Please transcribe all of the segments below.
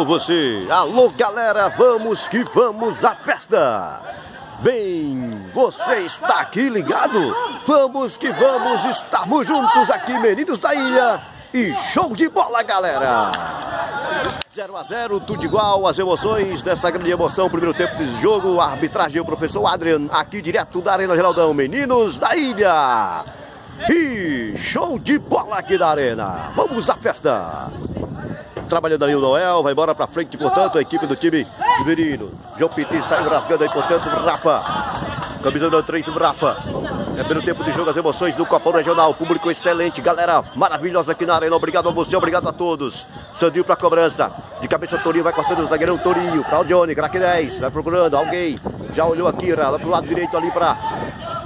Alô você, alô galera, vamos que vamos à festa! Bem, você está aqui ligado? Vamos que vamos, estamos juntos aqui, meninos da ilha! E show de bola, galera! 0 a 0 tudo igual, as emoções dessa grande emoção, primeiro tempo de jogo, arbitragem o professor Adrian, aqui direto da Arena Geraldão, meninos da ilha! E show de bola aqui da Arena! Vamos à festa! Trabalhando ali o Noel, vai embora pra frente, portanto, a equipe do time do Menino. João Piti saindo rasgando aí, portanto, Rafa. Camisa do 3 do Rafa. É pelo tempo de jogo, as emoções do Copão Regional. Público excelente, galera maravilhosa aqui na arena. Obrigado a você, obrigado a todos. Sandinho pra cobrança. De cabeça Torinho, vai cortando o zagueirão Torinho. Pra Johnny, craque 10. Vai procurando alguém. Já olhou aqui, lá pro lado direito ali pra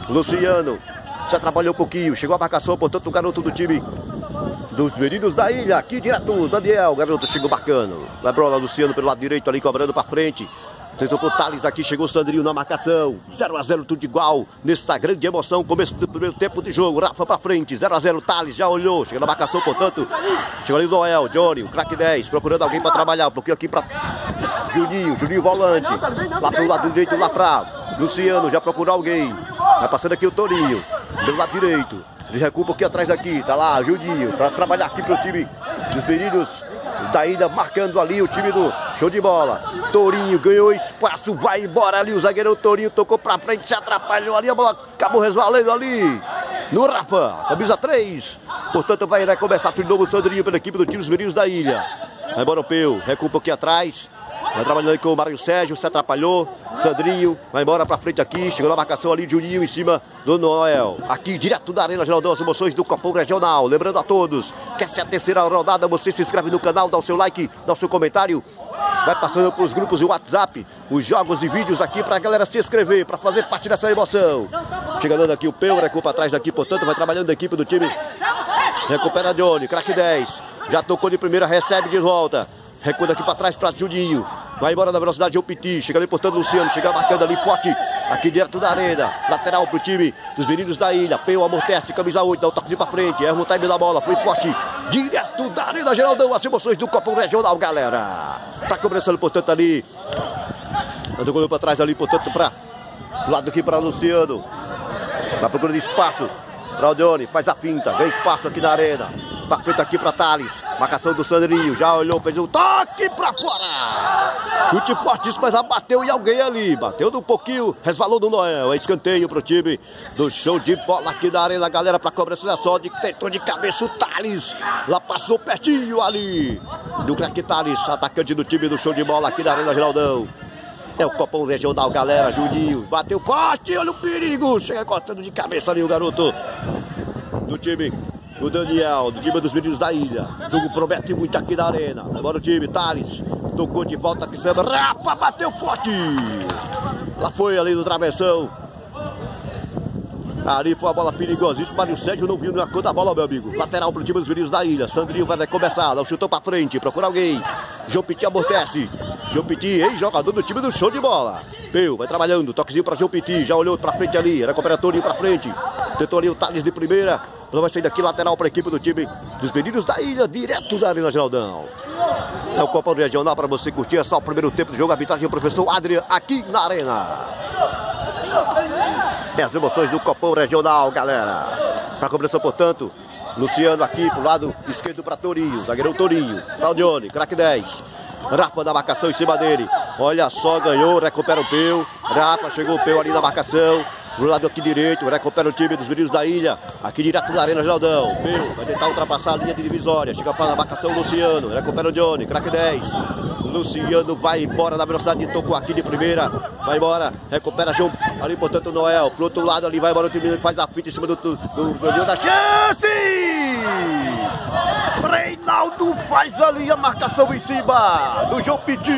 Luciano. Já trabalhou um pouquinho. Chegou a marcação, portanto, o garoto do time dos meninos da ilha. Aqui direto, Daniel, garoto, chegou bacana. Vai bola, Luciano pelo lado direito ali, cobrando pra frente. Tentou pro Thales aqui, chegou o Sandrinho na marcação. 0 a 0 tudo igual. Nessa grande emoção, começo do primeiro tempo de jogo. Rafa pra frente, 0 a 0 Thales já olhou. Chega na marcação, portanto. Chegou ali o Noel, Johnny, o craque 10, procurando alguém pra trabalhar. Pouquinho aqui pra Juninho, Juninho volante. Lá pro lado direito, lá pra Luciano, já procurou alguém. Vai passando aqui o Torinho, pelo lado direito. Ele um pouquinho atrás aqui, tá lá, Juninho, pra trabalhar aqui pro time dos meninos da ilha, marcando ali o time do show de bola. Torinho ganhou espaço, vai embora ali, o zagueiro Torinho tocou pra frente, se atrapalhou ali, a bola acabou resvalando ali no Rafa, camisa 3. Portanto, vai recomeçar tudo novo o Sandrinho pela equipe do time dos meninos da ilha. Vai embora o Peu, um pouquinho atrás. Vai trabalhando com o Mário Sérgio, se atrapalhou. Sandrinho vai embora pra frente aqui. Chegou na marcação ali, Juninho em cima do Noel. Aqui, direto da Arena Geraldão, as emoções do Copão Regional. Lembrando a todos que essa é a terceira rodada. Você se inscreve no canal, dá o seu like, dá o seu comentário. Vai passando para os grupos de WhatsApp, os jogos e vídeos aqui para a galera se inscrever, para fazer parte dessa emoção. Chegando aqui o Peu, recupera atrás daqui, portanto, vai trabalhando a equipe do time. Recupera Johnny, craque 10. Já tocou de primeira, recebe de volta. Recua aqui para trás para Juninho. Vai embora na velocidade de Piti. Chega ali, portanto, Luciano. Chega marcando ali forte. Aqui direto da arena. Lateral pro time dos meninos da ilha. Peu amortece. Camisa 8. Dá o um toquezinho para frente. Erra o time da bola. Foi forte. Direto da arena, Geraldão. As emoções do Copa Regional, galera. Tá começando, portanto, ali. Andou para trás ali, portanto, para lado aqui para Luciano. Vai procurando espaço. Para Johnny. Faz a pinta. Vem espaço aqui na arena. Pra frente aqui pra Thales. Marcação do Sandrinho. Já olhou, fez um toque pra fora. Chute fortíssimo, mas já bateu em alguém ali. Bateu um pouquinho, resvalou do Noel. É escanteio pro time do show de bola aqui da arena. Galera, pra cobrança da. De, tentou de cabeça o Thales. Lá passou pertinho ali. Do craque Thales, atacante do time do show de bola aqui da Arena Geraldão. É o copão regional, galera. Juninho bateu forte. Olha o perigo. Chega cortando de cabeça ali o garoto do time o Daniel, do time dos meninos da ilha. O jogo promete muito aqui na arena. Agora o time, Thales, tocou de volta aqui. Rafa, bateu forte. Lá foi ali no travessão. Ali foi a bola perigosíssima. Mário Sérgio não viu na cor da bola, meu amigo. Lateral pro time dos meninos da ilha. Sandrinho vai começar. Não chutou pra frente. Procura alguém. João Piti amortece. João Piti, ex-jogador do time do show de bola. Peu, vai trabalhando. Toquezinho pra João Piti. Já olhou pra frente ali. Recupera Toninho pra frente. Tentou ali o Thales de primeira. Ela vai sair daqui lateral para a equipe do time dos meninos da ilha, direto da Arena Geraldão. É o Copa Regional para você curtir. É só o primeiro tempo de jogo. Arbitragem o professor Adrian aqui na Arena. É as emoções do Copão Regional, galera. Para a cobrança, portanto, Luciano aqui pro lado esquerdo para Torinho. Zagueirão Torinho. Claudione, craque 10. Rafa da marcação em cima dele. Olha só, ganhou, recupera o Peu. Rafa chegou o Peu ali na marcação. Do lado aqui direito, recupera o time dos meninos da ilha. Aqui direto da Arena Geraldão. Meu, vai tentar ultrapassar a linha de divisória. Chega para a marcação Luciano. Recupera o Johnny, craque 10. Luciano vai embora na velocidade de toco aqui de primeira. Vai embora, recupera João. Ali, portanto, Noel. Pro outro lado ali vai embora o time faz a fita em cima do, do da chance! Reinaldo faz ali a marcação em cima do João Piti.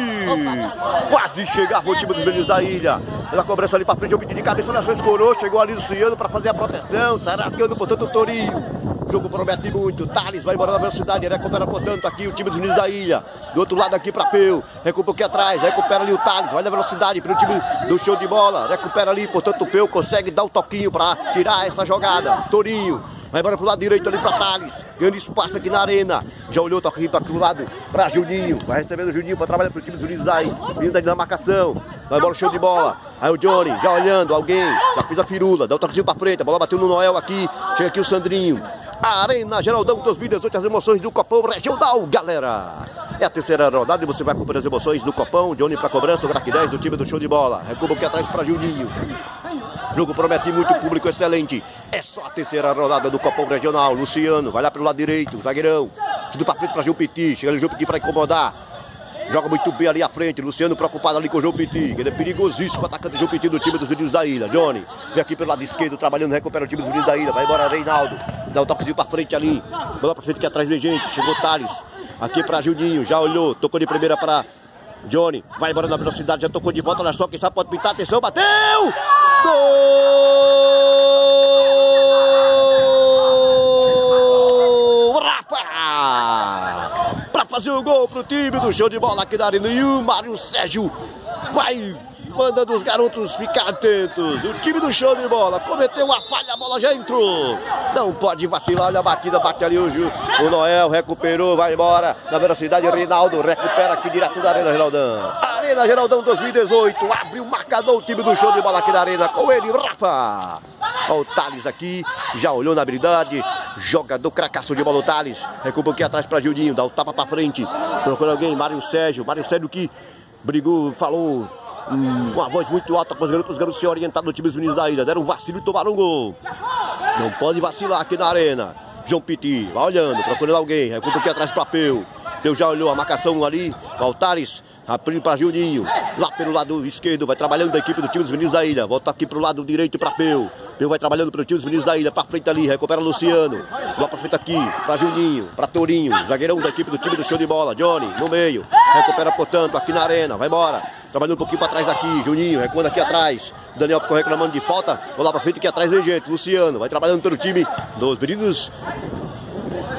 Quase chegava o time dos meninos da ilha. Pela cobrança ali para frente, João Piti de cabeça nas suas coroas. Chegou ali Luciano para fazer a proteção. Sai rasgando, portanto, o Torinho. O jogo promete muito. Thales vai embora na velocidade. Recupera, portanto, aqui o time dos meninos da ilha. Do outro lado aqui para Peu. Recupera aqui atrás. Recupera ali o Thales. Vai na velocidade para o time do show de bola. Recupera ali, portanto, o Peu consegue dar o um toquinho para tirar essa jogada. Torinho. Vai embora pro lado direito ali pra Thales. Ganhando espaço aqui na arena. Já olhou, toca aqui para o lado pra Juninho. Vai recebendo o Juninho pra trabalhar pro time dos Unidos aí. Vindo ali na marcação. Vai embora, show de bola. Aí o Johnny, já olhando, alguém. Já fez a firula. Dá o um toquezinho pra frente. A bola bateu no Noel aqui. Chega aqui o Sandrinho. Arena Geraldão 2018, as emoções do Copão Regional, galera. É a terceira rodada e você vai acompanhar as emoções do Copão. Johnny para cobrança, o craque 10 do time do show de bola. Recuba aqui atrás para Juninho. Jogo promete muito público excelente. É só a terceira rodada do Copão Regional. Luciano vai lá pelo lado direito, zagueirão. Tudo para frente para Gil Piti. Chega ali Gil Piti para incomodar. Joga muito bem ali à frente. Luciano preocupado ali com o João Piti. Ele é perigosíssimo, atacante do João Piti do time dos meninos da ilha. Johnny vem aqui pelo lado esquerdo, trabalhando, recupera o time dos meninos da ilha. Vai embora, Reinaldo. Dá um toquezinho pra frente ali. Bola pra frente que atrás vem gente. Chegou Thales. Aqui pra Juninho. Já olhou. Tocou de primeira para Johnny. Vai embora na velocidade. Já tocou de volta. Olha só. Quem sabe pode pintar. Atenção. Bateu! Gol! Rafa! O gol pro time do show de bola aqui da Arena. E o Mário Sérgio vai mandando os garotos ficar atentos. O time do show de bola cometeu uma falha, a bola já entrou. Não pode vacilar, olha a batida, bate ali o, Ju, o Noel, recuperou, vai embora. Na velocidade, Reinaldo recupera aqui direto da Arena Geraldão. Arena Geraldão 2018, abre o marcador, o time do show de bola aqui da Arena, com ele, Rafa. Olha o Thales aqui, já olhou na habilidade. Jogador cracaço de bola, Thales. Recupera aqui atrás para Gildinho, dá o tapa para frente. Procura alguém, Mário Sérgio. Mário Sérgio que brigou, falou hum, uma voz muito alta para os garotos, os garotos se orientaram no time dos meninos da ilha. Deram um vacilo e tomaram um gol. Não pode vacilar aqui na arena. João Piti, vai olhando, procurando alguém. Recupera aqui atrás para Peu. Peu já olhou a marcação ali. O Abrindo para Juninho. Lá pelo lado esquerdo. Vai trabalhando da equipe do time dos meninos da ilha. Volta aqui pro lado direito para Peu. Peu vai trabalhando pelo time dos meninos da ilha. Para frente ali. Recupera Luciano. Lá para frente aqui. Para Juninho. Para Tourinho. Zagueirão da equipe do time do show de bola. Johnny no meio. Recupera, portanto, aqui na arena. Vai embora. Trabalhando um pouquinho para trás aqui. Juninho recuando aqui atrás. Daniel ficou reclamando de falta. Vou lá para frente aqui atrás vem gente. Luciano vai trabalhando pelo time dos meninos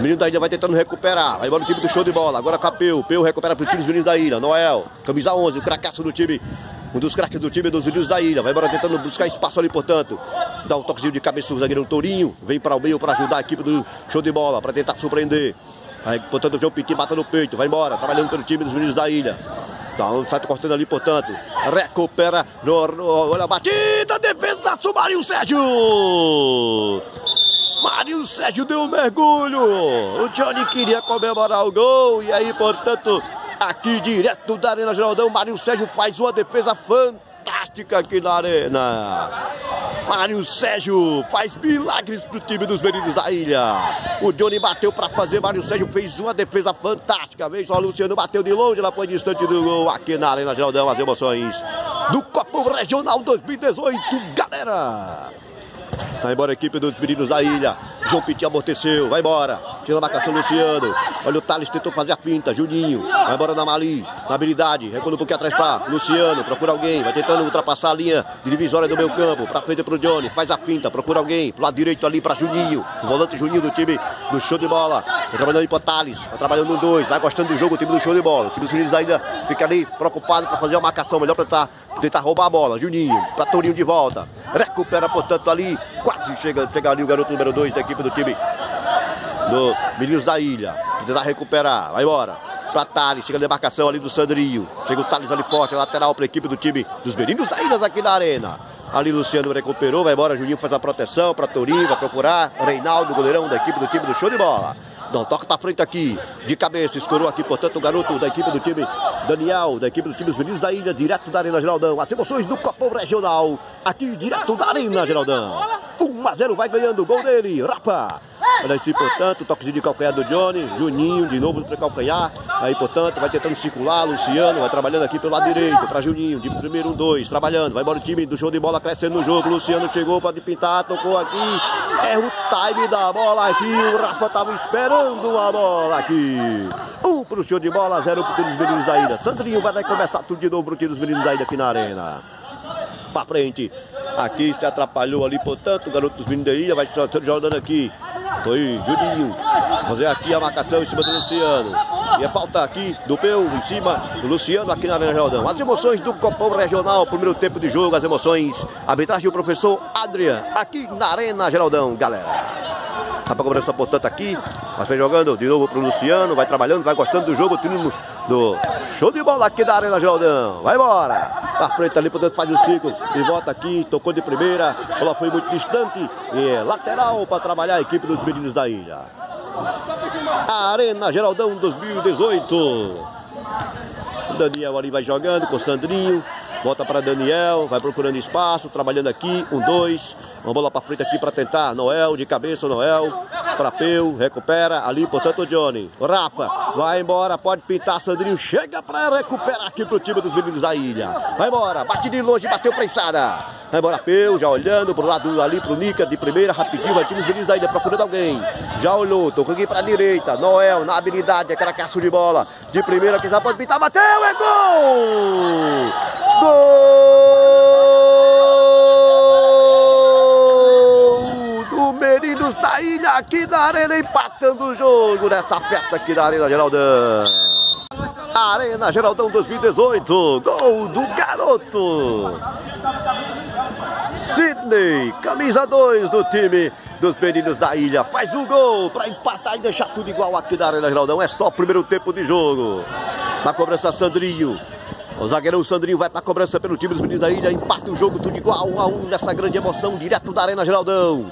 menino da ilha vai tentando recuperar. Vai embora o time do show de bola. Agora a Peu. Recupera para o time dos meninos da ilha. Noel, camisa 11, o cracaço do time. Um dos craques do time dos meninos da ilha. Vai embora tentando buscar espaço ali, portanto. Dá um toquezinho de cabeça o zagueiro Tourinho. Vem para o meio para ajudar a equipe do show de bola. Para tentar surpreender. Aí, portanto, o João Piquet bata no peito. Vai embora, trabalhando pelo time dos meninos da ilha. Então, sai cortando ali, portanto. Recupera. No, no, olha a batida. Defesa, Sumário Sérgio. Sérgio deu um mergulho. O Johnny queria comemorar o gol. E aí, portanto, aqui direto da Arena Geraldão, Mário Sérgio faz uma defesa fantástica aqui na arena. Mário Sérgio faz milagres pro time dos meninos da ilha. O Johnny bateu para fazer, Mário Sérgio fez uma defesa fantástica. Veja só, o Luciano bateu de longe, ela foi distante do gol aqui na Arena Geraldão. As emoções do Copa Regional 2018, galera. Vai embora a equipe dos meninos da ilha. João Piti amorteceu. Vai embora. Tira a marcação Luciano. Olha o Thales tentou fazer a finta. Juninho. Vai embora na Mali. Na habilidade. Recua um pouquinho atrás para Luciano. Procura alguém. Vai tentando ultrapassar a linha de divisória do meu campo. Para frente para o Johnny. Faz a finta. Procura alguém. Pro lado direito ali para Juninho. O volante Juninho do time do show de bola. Vai trabalhando aí para Thales. Vai trabalhando no dois. Vai gostando do jogo. O time do show de bola. O time dos meninos ainda fica ali preocupado para fazer a marcação. Melhor para tentar, tentar roubar a bola. Juninho. Para Torinho de volta. Recupera, portanto, ali. Quase chega, chega ali o garoto número 2 da equipe do time do Meninos da Ilha. Tentar recuperar, vai embora. Pra Thales, chega a demarcação ali do Sandrinho. Chega o Thales ali forte, lateral para a equipe do time dos Meninos da Ilha aqui na arena. Ali Luciano recuperou, vai embora, Juninho faz a proteção para Torinho, vai procurar. Reinaldo, goleirão da equipe do time do show de bola. Não, toca pra frente aqui, de cabeça, escorou aqui, portanto, o garoto da equipe do time Daniel, da equipe do time dos meninos da ilha, direto da Arena Geraldão. As emoções do Copão Regional, aqui direto da Arena Geraldão. 1 a 0 vai ganhando o gol dele, Rapa. Assim, portanto, toquezinho de calcanhar do Johnny, Juninho de novo para calcanhar. Aí, portanto, vai tentando circular, Luciano vai trabalhando aqui pelo lado direito para Juninho, de primeiro um, dois, trabalhando. Vai embora o time do show de bola crescendo no jogo. Luciano chegou para pintar, tocou aqui. É o time da bola aqui. O Rafa tava esperando a bola aqui. Um pro show de bola, zero pro time dos meninos da. Sandrinho vai começar tudo de novo pro time dos meninos da ilha aqui na arena. Pra frente. Aqui se atrapalhou ali, portanto, o garoto dos meninos da ilha vai jogando aqui. Foi Juninho. Fazer aqui a marcação em cima do Luciano. E a falta aqui do Peu em cima do Luciano aqui na Arena Geraldão. As emoções do Copão Regional, primeiro tempo de jogo, as emoções. Arbitragem do professor Adrian aqui na Arena Geraldão, galera. Tá pra cobrança, portanto, aqui. Vai ser jogando de novo pro Luciano. Vai trabalhando, vai gostando do jogo. Time do show de bola aqui da Arena Geraldão. Vai embora. Pra frente ali, portanto, faz os ciclos. E volta aqui, tocou de primeira. Ela foi muito distante. E é lateral para trabalhar a equipe dos meninos da ilha. Arena Geraldão 2018. Daniel ali vai jogando com o Sandrinho. Volta para Daniel, vai procurando espaço, trabalhando aqui, um, dois. Uma bola para frente aqui para tentar. Noel, de cabeça, Noel. Para Peu, recupera ali, portanto, o Johnny. Rafa, vai embora, pode pintar. Sandrinho chega para recuperar aqui pro time dos meninos da ilha. Vai embora, bate de longe, bateu prensada. Vai embora, Peu, já olhando pro lado ali pro Nica, de primeira, rapidinho. Vai time dos meninos da ilha procurando alguém. Já olhou, tocou aqui para direita. Noel, na habilidade, aquela caça de bola. De primeira, que já pode pintar, bateu, é gol! Gol! Meninos da Ilha aqui da Arena empatando o jogo nessa festa aqui da Arena Geraldão. Arena Geraldão 2018, gol do garoto. Sidney, camisa 2 do time dos meninos da ilha. Faz um gol para empatar e deixar tudo igual aqui da Arena Geraldão. É só o primeiro tempo de jogo. Na cobrança, Sandrinho. O zagueirão Sandrinho vai para a cobrança pelo time dos meninos da ilha. Empata o jogo tudo igual, um a um nessa grande emoção, direto da Arena Geraldão.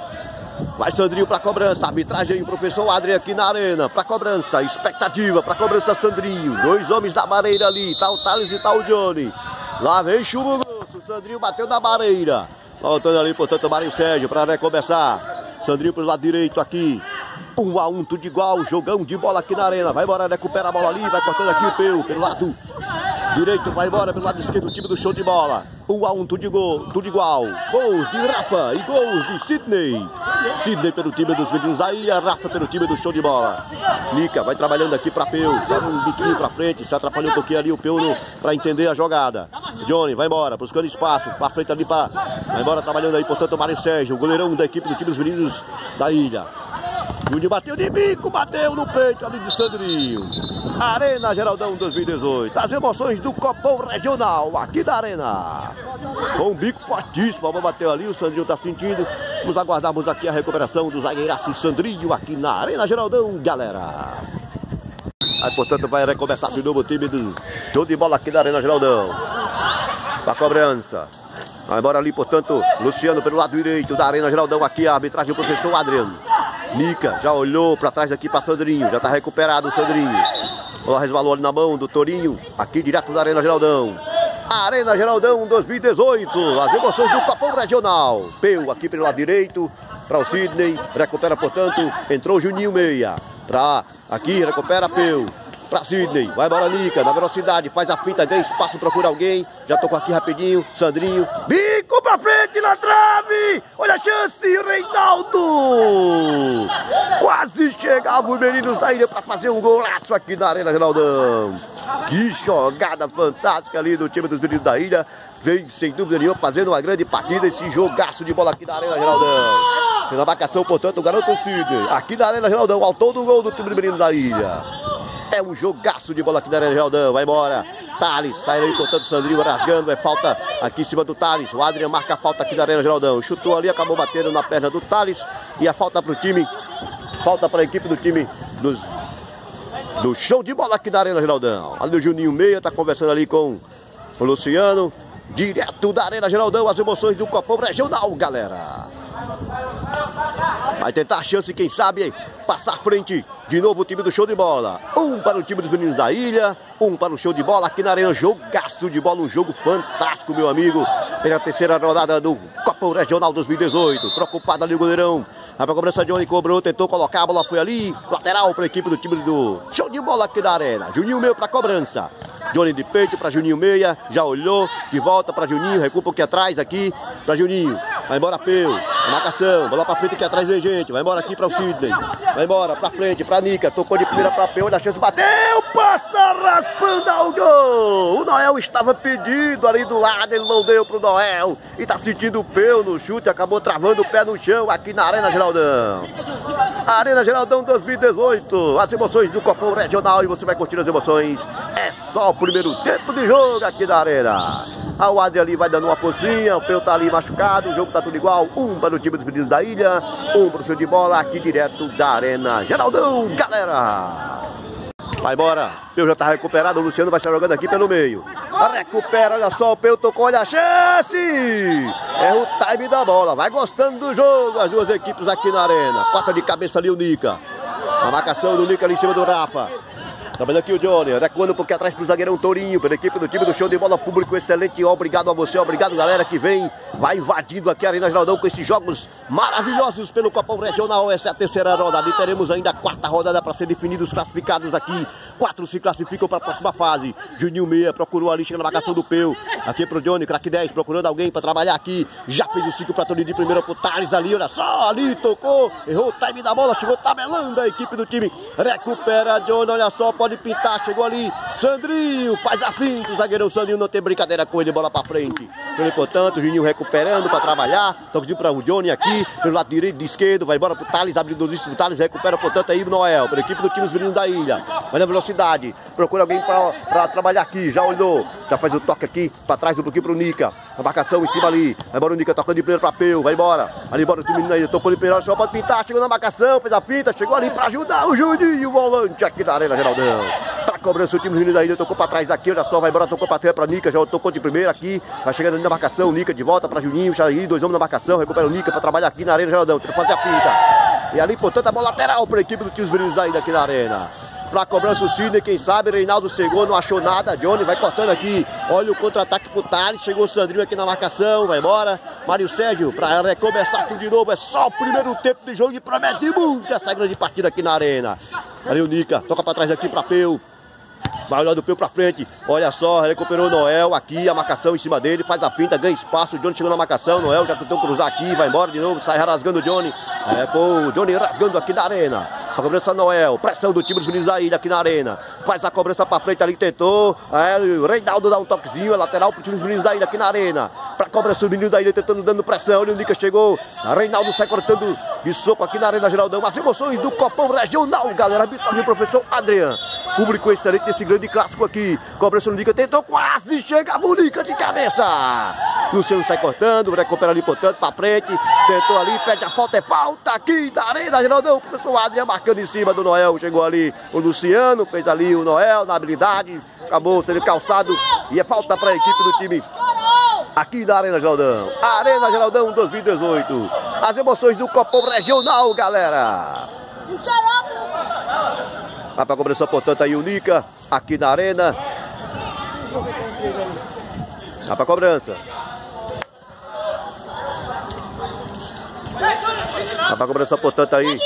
Vai Sandrinho para cobrança, arbitragem o professor Adriano aqui na arena, para cobrança, expectativa para cobrança Sandrinho, dois homens da bareira ali, tá o Thales e tá o Johnny. Lá vem chumbo grosso, Sandrinho bateu na bareira. Voltando ali, portanto, o Mário Sérgio para recomeçar. Sandrinho pelo lado direito aqui. Um a um, tudo igual, jogão de bola aqui na arena. Vai embora, recupera a bola ali, vai cortando aqui o Peu, pelo lado Direito vai embora pelo lado esquerdo, o time do show de bola. Um a um, tudo, igual, tudo igual. Gols de Rafa e gols de Sidney. Sidney pelo time dos meninos aí, a Rafa pelo time do show de bola. Nica vai trabalhando aqui para Peu, dá um biquinho para frente, se atrapalhou um pouquinho ali o Peu para entender a jogada. Johnny vai embora, buscando espaço, para frente ali para. Vai embora trabalhando aí, portanto, o Mário Sérgio, o goleirão da equipe do time dos meninos da ilha. Júnior bateu de bico, bateu no peito ali de Sandrinho. Arena Geraldão 2018. As emoções do Copão Regional aqui da Arena. Com um bico fortíssimo, a bola bateu ali, o Sandrinho tá sentindo. Vamos aguardarmos aqui a recuperação do zagueiraço Sandrinho aqui na Arena Geraldão, galera. Aí, portanto, vai recomeçar de novo o time do show de bola aqui da Arena Geraldão. Pra cobrança. Vai embora ali, portanto, Luciano pelo lado direito da Arena Geraldão aqui, a arbitragem do professor Adriano. Nica já olhou para trás aqui para Sandrinho, já está recuperado o Sandrinho. Ela resvalou ali na mão do Torinho, aqui direto da Arena Geraldão. Arena Geraldão 2018, as emoções do Copão Regional. Peu aqui pelo lado direito, para o Sidney, recupera portanto, entrou Juninho Meia. Para aqui, recupera Peu para Sidney. Vai embora, Nica, na velocidade, faz a fita, ganha espaço, procura alguém. Já tocou aqui rapidinho, Sandrinho. Bico pra frente na trave! Olha a chance, Reinaldo! Quase chegava os meninos da ilha para fazer um golaço aqui na Arena Reinaldão. Que jogada fantástica ali do time dos meninos da ilha. Vem sem dúvida nenhuma fazendo uma grande partida esse jogaço de bola aqui na Arena Geraldão. Pela marcação, portanto, o garoto Sidney. Aqui na Arena Geraldão, autor do gol do time dos meninos da ilha. É um jogaço de bola aqui da Arena Geraldão. Vai embora. Thales sai aí, portanto, Sandrinho rasgando. É falta aqui em cima do Thales. O Adrian marca a falta aqui da Arena Geraldão. Chutou ali, acabou batendo na perna do Thales. E a falta para o time. Falta para a equipe do time dos, do show de bola aqui da Arena Geraldão. Ali o Juninho Meia está conversando ali com o Luciano. Direto da Arena Geraldão, as emoções do Copão Regional, galera. Vai tentar a chance, quem sabe, passar frente. De novo o time do show de bola. Um para o time dos meninos da ilha, um para o show de bola aqui na arena. Jogaço de bola, um jogo fantástico, meu amigo. Pela terceira rodada do Copa Regional 2018. Preocupado ali o goleirão. A cobrança de Johnny cobrou, tentou colocar, a bola foi ali. Lateral para a equipe do time do show de bola aqui da arena. Juninho meu para cobrança. Johnny de peito para Juninho meia. Já olhou, de volta para Juninho. Recua um pouquinho atrás aqui para Juninho. Vai embora Peu. Marcação. Bola pra frente aqui atrás vem gente. Vai embora aqui para o Sidney. Vai embora pra frente, pra Nica. Tocou de primeira pra Peu. Olha a chance. Bateu. Passa raspando ao gol. O Noel estava pedindo ali do lado. Ele não deu pro Noel. E tá sentindo o Peu no chute. Acabou travando o pé no chão aqui na Arena Geraldão. Arena Geraldão 2018. As emoções do Copom Regional. E você vai curtir as emoções. É só o primeiro tempo de jogo aqui da Arena. A Adri ali vai dando uma forcinha, o Peu tá ali machucado, o jogo tá tudo igual. Um para o time dos meninos da ilha, um para o seu de bola aqui direto da Arena Geraldão, galera! Vai embora, Peu já tá recuperado, o Luciano vai estar jogando aqui pelo meio. Recupera, olha só, o Peu tocou, olha a chance! É o time da bola, vai gostando do jogo, as duas equipes aqui na arena. Quarta de cabeça ali o Nica. A marcação do Nica ali em cima do Rafa. Trabalhando aqui o Johnny, recuando um pouquinho atrás pro zagueirão Tourinho, pela equipe do time do show de bola público, excelente, obrigado a você, obrigado galera que vem, vai invadindo aqui a Arena Geraldão com esses jogos maravilhosos pelo Copão Regional, essa é a terceira rodada e teremos ainda a quarta rodada para ser definidos classificados aqui, quatro se classificam para a próxima fase, Juninho Meia procurou ali, chega na marcação do Peu, aqui pro Johnny, craque 10, procurando alguém para trabalhar aqui, já fez o 5 para Toninho de primeira pro Thales ali, olha só, ali tocou, errou o time da bola, chegou tabelando a equipe do time, recupera Johnny, olha só, pode pintar, chegou ali, Sandrinho, faz a finta, o zagueirão Sandrinho não tem brincadeira com ele, bola pra frente. Pelo portanto, Juninho recuperando pra trabalhar, toquezinho pra o Johnny aqui, pelo lado direito, de esquerdo, vai embora pro Thales, abre do o Thales recupera, portanto, aí o Noel, pela equipe do time meninos da ilha, vai na velocidade, procura alguém pra, pra trabalhar aqui, já olhou, já faz o toque aqui, pra trás, um pouquinho pro Nica, a marcação em cima ali, vai embora o Nica tocando de primeiro pra Peu, vai embora, ali embora o time ilha, tocou de primeiro, só pode pintar, chegou na marcação, fez a pinta, chegou ali pra ajudar o Juninho, volante aqui da Arena Geraldão. Pra cobrança o time do ainda tocou pra trás aqui, olha só, vai embora, tocou pra trás pra Nica, já tocou de primeira aqui, vai chegando ali na marcação, Nica de volta pra Juninho, já aí, dois homens na marcação, recupera o Nica pra trabalhar aqui na Arena Geraldão, tem que fazer a pinta. E ali, portanto, a bola lateral pra equipe do time dos ainda aqui na Arena. Pra cobrança o Sidney, quem sabe, Reinaldo chegou, não achou nada, Johnny vai cortando aqui, olha o contra-ataque pro Thales, chegou o Sandrinho aqui na marcação, vai embora, Mário Sérgio, pra recomeçar tudo de novo, é só o primeiro tempo de jogo e promete muito essa grande partida aqui na Arena. Ali o Nica, toca pra trás aqui pra Peu, Vai olhando o Peu pra frente. Olha só, recuperou o Noel aqui, a marcação em cima dele, faz a finta, ganha espaço. O Johnny chegou na marcação. Noel já tentou cruzar aqui, vai embora de novo, sai rasgando o Johnny. É, pô, o Johnny rasgando aqui na arena. A cobrança Noel, pressão do time dos meninos da ilha aqui na arena. Faz a cobrança pra frente ali, tentou. É, o Reinaldo dá um toquezinho, é lateral pro time dos meninos da ilha aqui na arena. Pra cobrança do menino da ilha tentando dando pressão. Olha o Nica chegou. A Reinaldo sai cortando de soco aqui na Arena Geraldão. As emoções do Copão Regional, galera. Arbitragem do professor Adriano. Público excelente nesse grande clássico aqui. Cobrança do Nica tentou quase chega a Nica de cabeça. Luciano sai cortando, recupera ali, portanto, pra frente. Tentou ali, pede a falta, é falta aqui da Arena Geraldão. O professor Adriano marcando em cima do Noel. Chegou ali o Luciano, fez ali o Noel na habilidade. Acabou sendo calçado e é falta para a equipe do time aqui da Arena Geraldão. Arena Geraldão 2018. As emoções do Copom Regional, galera. Vai para cobrança, portanto, aí o Nica, aqui na Arena. Vai para cobrança. Vai para cobrança, portanto, aí.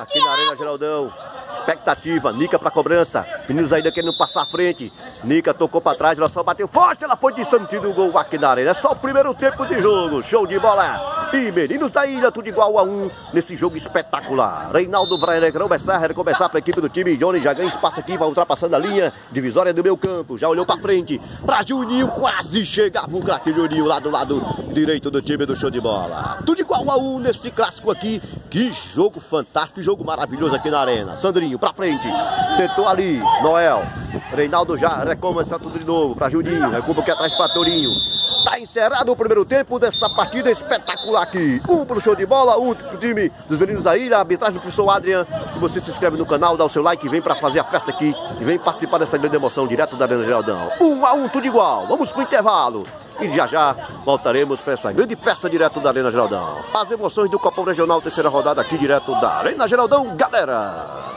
Aqui na Arena Geraldão. Expectativa, Nica pra cobrança. Meninos ainda querendo passar à frente. Nica tocou pra trás, ela só bateu forte, ela foi distante do gol aqui na arena. É só o primeiro tempo de jogo. Show de bola. E meninos da ilha, tudo igual a um nesse jogo espetacular. Reinaldo vai recomeçar, recomeçar pra equipe do time. Johnny já ganha espaço aqui, vai ultrapassando a linha. Divisória do meu campo. Já olhou pra frente. Pra Juninho, quase chegava o craque Juninho lá do lado direito do time do show de bola. Tudo igual a um nesse clássico aqui. Que jogo fantástico, jogo maravilhoso aqui na arena. Sandrinho pra frente. Tentou ali, Noel. Reinaldo já recomeça tudo de novo pra Juninho. Recua aqui atrás pra Torinho. Tá encerrado o primeiro tempo dessa partida espetacular aqui. Um pro show de bola, um pro time dos meninos da ilha. Arbitragem do professor Adrian. E você se inscreve no canal, dá o seu like vem pra fazer a festa aqui. E vem participar dessa grande emoção direto da Arena Geraldão. Um a um, tudo igual. Vamos pro intervalo. E já já voltaremos para essa grande festa direto da Arena Geraldão. As emoções do Copão Regional, terceira rodada aqui direto da Arena Geraldão, galera!